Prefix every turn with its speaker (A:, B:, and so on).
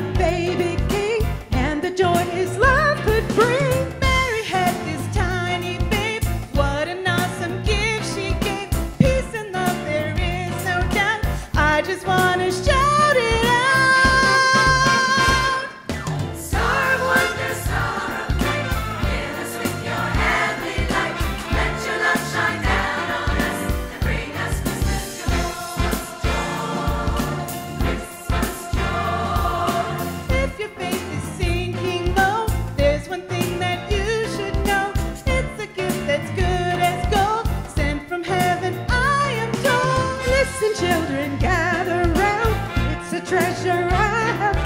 A: baby. children gather round. It's a treasure I have